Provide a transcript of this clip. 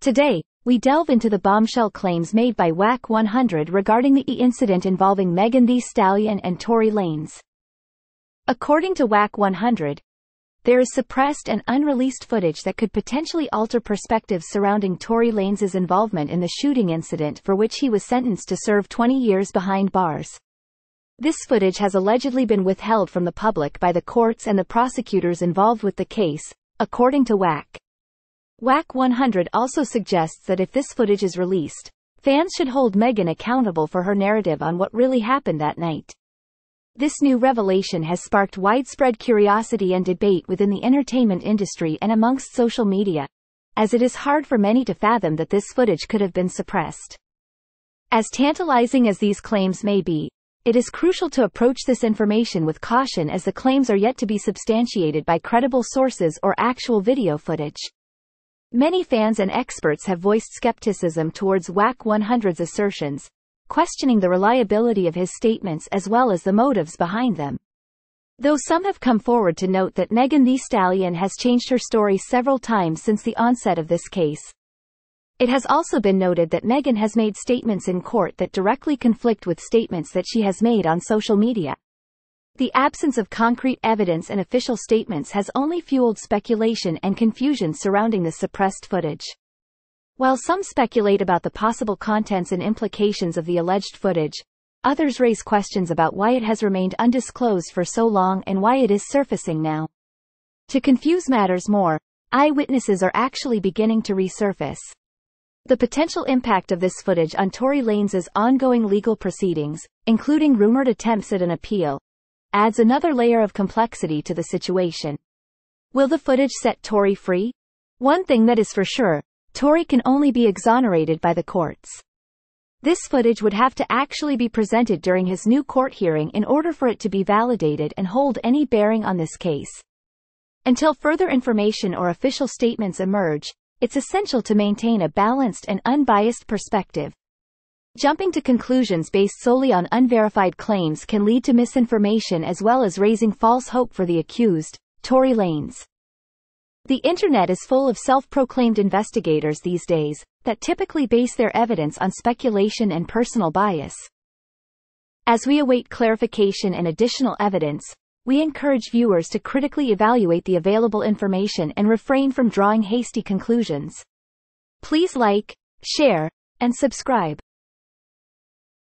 Today, we delve into the bombshell claims made by Wack 100 regarding the incident involving Megan Thee Stallion and Tory Lanez. According to Wack 100, there is suppressed and unreleased footage that could potentially alter perspectives surrounding Tory Lanez's involvement in the shooting incident for which he was sentenced to serve 20 years behind bars. This footage has allegedly been withheld from the public by the courts and the prosecutors involved with the case, according to Wack. Wack 100 also suggests that if this footage is released, fans should hold Megan accountable for her narrative on what really happened that night. This new revelation has sparked widespread curiosity and debate within the entertainment industry and amongst social media, as it is hard for many to fathom that this footage could have been suppressed. As tantalizing as these claims may be, it is crucial to approach this information with caution as the claims are yet to be substantiated by credible sources or actual video footage. Many fans and experts have voiced skepticism towards Wack 100's assertions, questioning the reliability of his statements as well as the motives behind them. Though some have come forward to note that Megan Thee Stallion has changed her story several times since the onset of this case. It has also been noted that Megan has made statements in court that directly conflict with statements that she has made on social media. The absence of concrete evidence and official statements has only fueled speculation and confusion surrounding the suppressed footage. While some speculate about the possible contents and implications of the alleged footage, others raise questions about why it has remained undisclosed for so long and why it is surfacing now. To confuse matters more, eyewitnesses are actually beginning to resurface. The potential impact of this footage on Tory Lanez's ongoing legal proceedings, including rumored attempts at an appeal, adds another layer of complexity to the situation. Will the footage set Tory free? One thing that is for sure, Tory can only be exonerated by the courts. This footage would have to actually be presented during his new court hearing in order for it to be validated and hold any bearing on this case. Until further information or official statements emerge, it's essential to maintain a balanced and unbiased perspective. Jumping to conclusions based solely on unverified claims can lead to misinformation as well as raising false hope for the accused, Tory Lanez. The internet is full of self-proclaimed investigators these days, that typically base their evidence on speculation and personal bias. As we await clarification and additional evidence, we encourage viewers to critically evaluate the available information and refrain from drawing hasty conclusions. Please like, share, and subscribe.